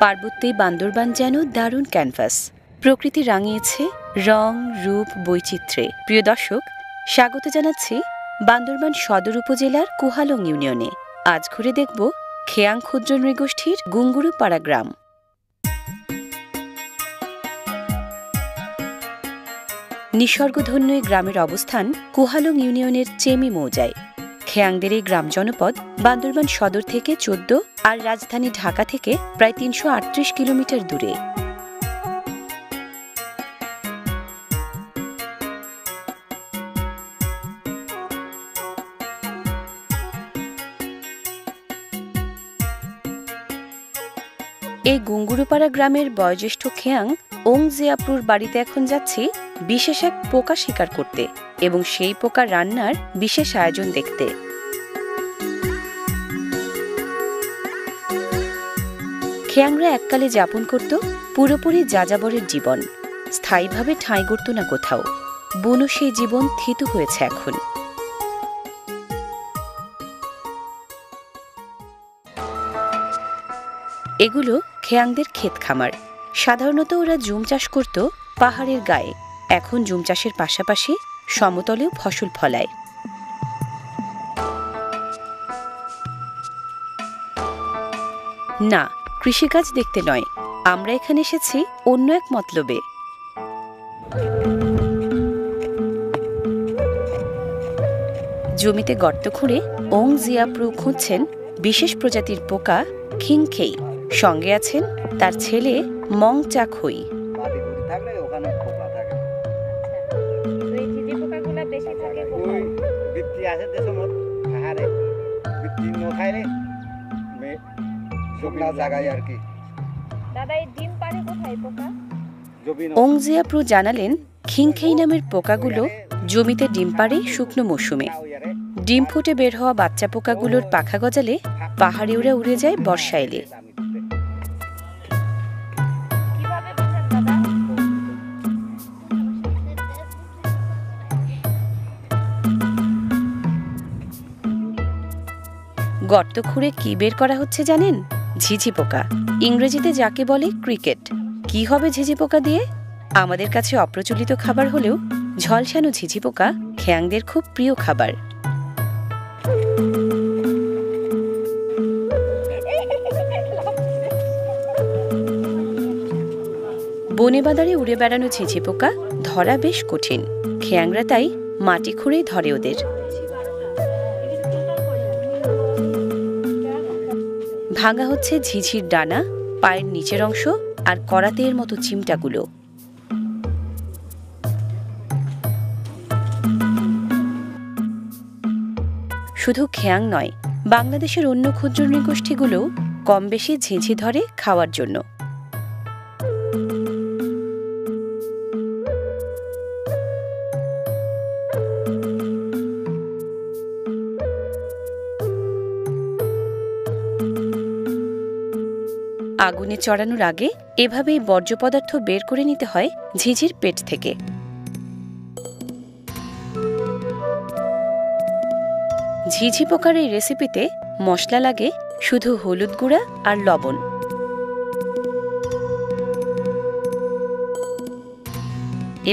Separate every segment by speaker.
Speaker 1: পার্বত্যে বান্দরবান যেন দারুণ ক্যানভাস। প্রকৃতি রাঙিয়েছে রং, রূপ, বৈচিত্র্যে। প্রিয় দর্শক, স্বাগত জানাচ্ছি বান্দরবান সদর উপজেলার কুহালং ইউনিয়নে। আজ ঘুরে দেখব খেয়াং ক্ষুদ্র নৃগোষ্ঠীর গুঙ্গুরুপাড়া গ্রাম। নিসর্গধন্য গ্রামের অবস্থান কুহালং ইউনিয়নের চেমি মৌজায়। খেয়াংদের এই গ্রাম জনপদ বান্দরবান সদর থেকে চোদ্দ আর রাজধানী ঢাকা থেকে প্রায় তিনশো আটত্রিশ কিলোমিটার দূরে। এই গুঙ্গুরুপাড়া গ্রামের বয়োজ্যেষ্ঠ খেয়াং ওং জিয়াপুর বাড়িতে এখন যাচ্ছি বিশেষ এক পোকা শিকার করতে এবং সেই পোকা রান্নার বিশেষ আয়োজন দেখতে। খেয়াংরা এককালে যাপন করত পুরোপুরি যাযাবরের জীবন। স্থায়ীভাবে ঠাঁই গড়ত না কোথাও। বুনো সেই জীবন থিতু হয়েছে এখন। এগুলো খেয়াংদের ক্ষেত খামার। সাধারণত ওরা জুম চাষ করত পাহাড়ের গায়ে। এখন জুম চাষের পাশাপাশি সমতলেও ফসল ফলায়। না, কৃষিকাজ দেখতে নয়। আমরা এখানে এসেছি অন্য এক মতলবে। জমিতে গর্ত খুঁড়ে ওং জিয়াপ্রু খুঁজছেন বিশেষ প্রজাতির পোকা খিংখেই। সঙ্গে আছেন তার ছেলে মং চাখই
Speaker 2: শুকনা জায়গায় আর কি।
Speaker 3: দাদা এই ডিম পাড়ে কোথায় পোকা?
Speaker 2: জবি ন
Speaker 1: ওং জিয়াপ্রু জানালেন খিংখেই নামের পোকাগুলো জমিতে ডিম পাড়ে শুকনো মৌসুমে। ডিম ফুটে বের হওয়া বাচ্চা পোকাগুলোর পাখা গজালে পাহাড়ে ওরা উড়ে যায় বর্ষা এলে।
Speaker 3: কীভাবে বুঝেন দাদা?
Speaker 1: গর্ত খুঁড়ে কি বের করা হচ্ছে জানেন? ঝিঝি পোকা ইংরেজিতে যাকে বলে ক্রিকেট। কি হবে ঝিঝি পোকা দিয়ে? আমাদের কাছে অপ্রচলিত খাবার হলেও ঝলসানো ঝিঝি পোকা খেয়াংদের খুব প্রিয় খাবার। বনে বাদারে উড়ে বেড়ানো ঝিঝি পোকা ধরা বেশ কঠিন। খেয়াংরা তাই মাটি খুঁড়েই ধরে ওদের। ভাঙা হচ্ছে ঝিঝির ডানা, পায়ের নিচের অংশ আর করাতের মতো চিমটাগুলো। শুধু খেয়াং নয়, বাংলাদেশের অন্য ক্ষুদ্র নৃগোষ্ঠীগুলোও কম বেশি ঝিঝি ধরে খাওয়ার জন্য। আগুনে চড়ানোর আগে এভাবেই বর্জ্য পদার্থ বের করে নিতে হয় ঝিঝির পেট থেকে। ঝিঝি পোকার এই রেসিপিতে মশলা লাগে শুধু হলুদ গুঁড়া আর লবণ।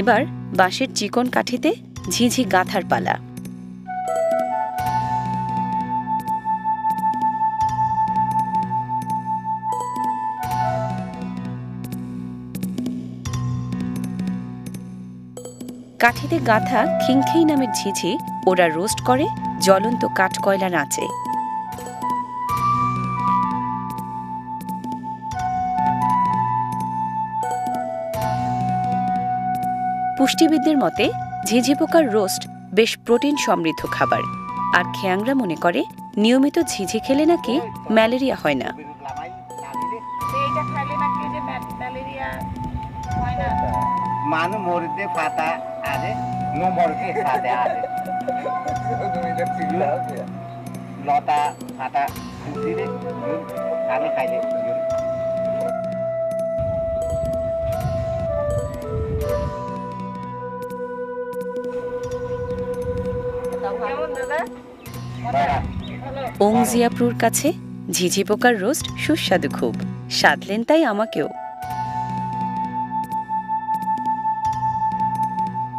Speaker 1: এবার বাঁশের চিকন কাঠিতে ঝিঝি গাঁথার পালা। কাঠিতে গাঁথা খিংখেই নামের ঝিঝি ওরা রোস্ট করে জ্বলন্ত কাঠকয়লা নাচে। পুষ্টিবিদদের মতে ঝিঝি পোকার রোস্ট বেশ প্রোটিন সমৃদ্ধ খাবার। আর খেয়াংরা মনে করে নিয়মিত ঝিঝি খেলে নাকি ম্যালেরিয়া হয় না।
Speaker 3: তো এইটা খাইলে নাকি ওই যে ম্যা- ম্যালেরিয়া হয় না?
Speaker 2: মান মরিতে ফাতা দিলে আমি খাইলে
Speaker 3: কেমন দাদা?
Speaker 2: বাড়া
Speaker 1: ওং জিয়াপ্রুর কাছে ঝিঝি পোকার রোস্ট সুস্বাদু খুব। সাধলেন তাই আমাকেও।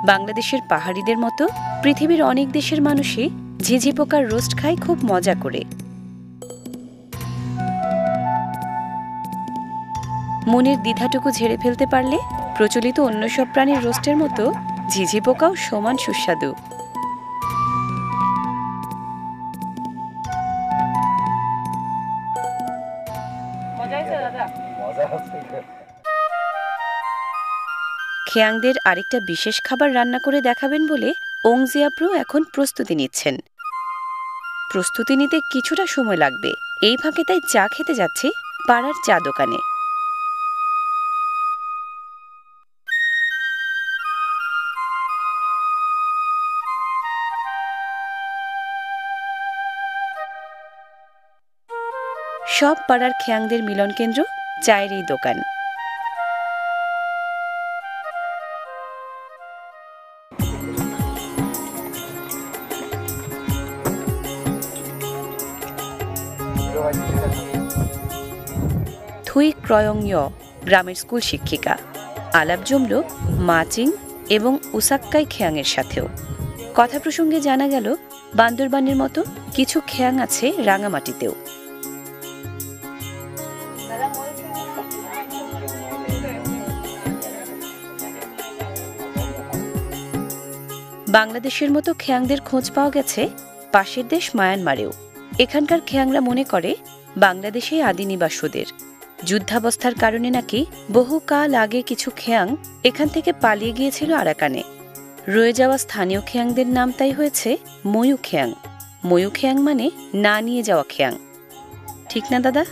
Speaker 1: বাংলাদেশের পাহাড়িদের মতো পৃথিবীর অনেক দেশের মানুষই ঝিঝি পোকার রোস্ট খায় খুব মজা করে। মনের দ্বিধাটুকু ঝেড়ে ফেলতে পারলে প্রচলিত অন্য সব প্রাণীর রোস্টের মতো ঝিঝি পোকাও সমান সুস্বাদু।
Speaker 3: মজা হয়েছে দাদা?
Speaker 2: মজা হচ্ছে।
Speaker 1: খেয়াংদের আরেকটা বিশেষ খাবার রান্না করে দেখাবেন বলে ওংজিয়াপ্রু এখন প্রস্তুতি নিচ্ছেন। প্রস্তুতি নিতে কিছুটা সময় লাগবে। এই ফাঁকে তাই চা খেতে যাচ্ছি পাড়ার চা দোকানে। সব পাড়ার খেয়াংদের মিলন কেন্দ্র চায়ের এই দোকান। থুই ক্রয়ংয় গ্রামের স্কুল শিক্ষিকা। আলাপ জমল মাচিং এবং উসাক্কাই খেয়াংয়ের সাথেও। কথা প্রসঙ্গে জানা গেল, বান্দরবানের মতো কিছু খেয়াং আছে রাঙামাটিতেও। বাংলাদেশের মতো খেয়াংদের খোঁজ পাওয়া গেছে পাশের দেশ মায়ানমারেও। এখানকার খেয়াংরা মনে করে, বাংলাদেশে আদি নিবাস ওদের যুদ্ধাবস্থার কারণে নাকি বহু কাল আগে কিছু খেয়াং এখান থেকে পালিয়ে গিয়েছিল আরাকানে। রয়ে যাওয়া স্থানীয় খেয়াংদের নাম তাই হয়েছে ময়ূ খেয়াং। ময়ু খেয়াং মানে না নিয়ে যাওয়া খেয়াং। ঠিক না, দাদা?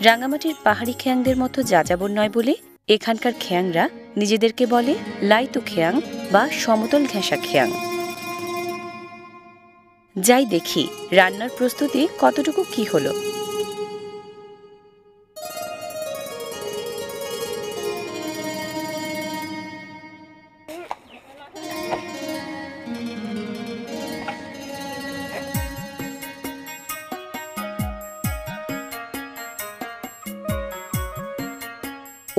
Speaker 1: রাঙামাটির পাহাড়ি খেয়াংদের মতো যাযাবর নয় বলে এখানকার খেয়াংরা নিজেদেরকে বলে লাইতু খেয়াং বা সমতল ঘেঁষা খেয়াং। যাই দেখি, রান্নার প্রস্তুতি কতটুকু কি হলো?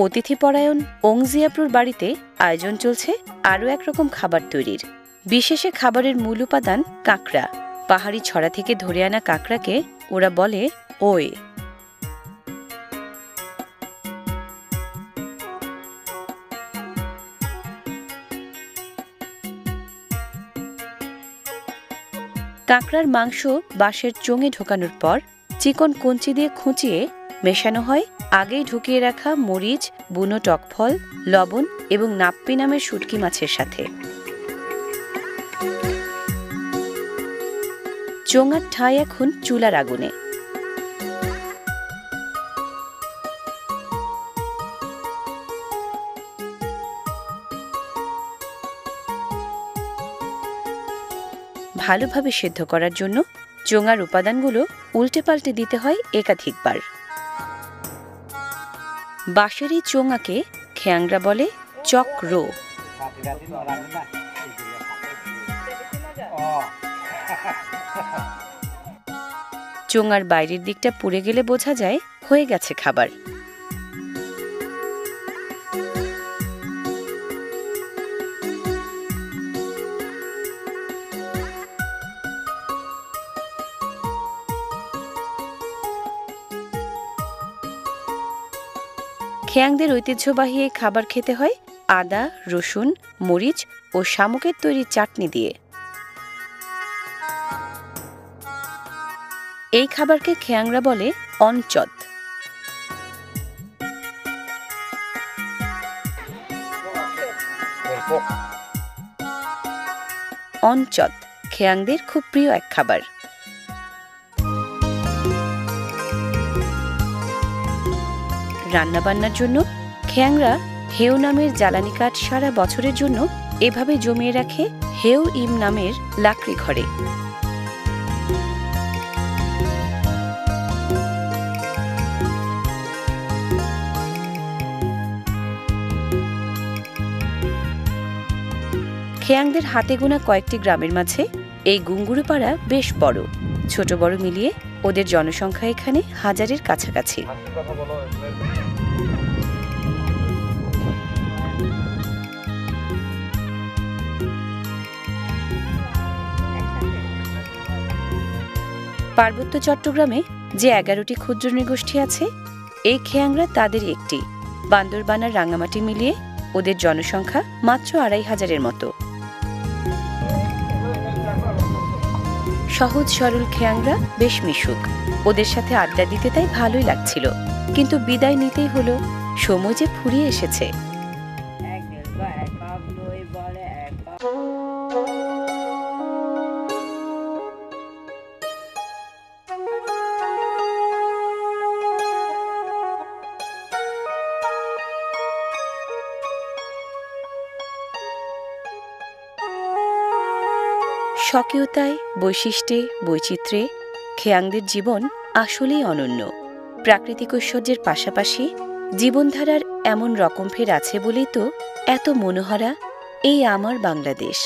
Speaker 1: অতিথিপরায়ণ ওংজিয়াপ্রুর বাড়িতে আয়োজন চলছে আরও একরকম খাবার তৈরির। বিশেষে খাবারের মূল উপাদান কাঁকড়া। পাহাড়ি ছড়া থেকে ধরে আনা কাঁকড়াকে ওরা বলে ওয়ে কাঁকড়ার মাংস বাঁশের চোঙে ঢোকানোর পর চিকন কঞ্চি দিয়ে খুঁচিয়ে মেশানো হয় আগেই ঢুকিয়ে রাখা মরিচ, বুনো টকফল, লবণ এবং নাপ্পি নামের শুটকি মাছের সাথে। চোঙার ঠাই এখন চুলার আগুনে। ভালোভাবে সেদ্ধ করার জন্য চোঙার উপাদানগুলো উল্টে পাল্টে দিতে হয় একাধিকবার। বাঁশের এই চোঙাকে খেয়াংরা বলে চক্র। চোঙার বাইরের দিকটা পুড়ে গেলে বোঝা যায় হয়ে গেছে খাবার। খেয়াংদের ঐতিহ্যবাহী এই খাবার খেতে হয় আদা, রসুন, মরিচ ও শামুকের তৈরি চাটনি দিয়ে। এই খাবারকে খেয়াংরা বলে অনচত
Speaker 2: অল্প
Speaker 1: অনচত খেয়াংদের খুব প্রিয় এক খাবার। রান্নাবান্নার জন্য খেয়াংরা হেউ নামের জ্বালানি কাঠ সারা বছরের জন্য এভাবে জমিয়ে রাখে হেউ ইম নামের লাকড়ি ঘরে। খেয়াংদের হাতে গোনা কয়েকটি গ্রামের মাঝে এই গুঙ্গুরু পাড়া বেশ বড়। ছোট বড় মিলিয়ে ওদের জনসংখ্যা এখানে হাজারের কাছাকাছি। পার্বত্য চট্টগ্রামে যে এগারোটি ক্ষুদ্র নৃগোষ্ঠী আছে, এই খেয়াংরা তাদের একটি। বান্দরবানার রাঙামাটি মিলিয়ে ওদের জনসংখ্যা মাত্র আড়াই হাজারের মতো। সহজ সরল খেয়াংরা বেশ মিশুক। ওদের সাথে আড্ডা দিতে তাই ভালোই লাগছিল। কিন্তু বিদায় নিতেই হলো, সময় যে ফুরিয়ে এসেছে। স্বকীয়তায়, বৈশিষ্ট্যে, বৈচিত্র্যে খেয়াংদের জীবন আসলেই অনন্য। প্রাকৃতিক ঐশ্বর্যের পাশাপাশি জীবনধারার এমন রকম ফের আছে বলেই তো এত মনোহরা এই আমার বাংলাদেশ।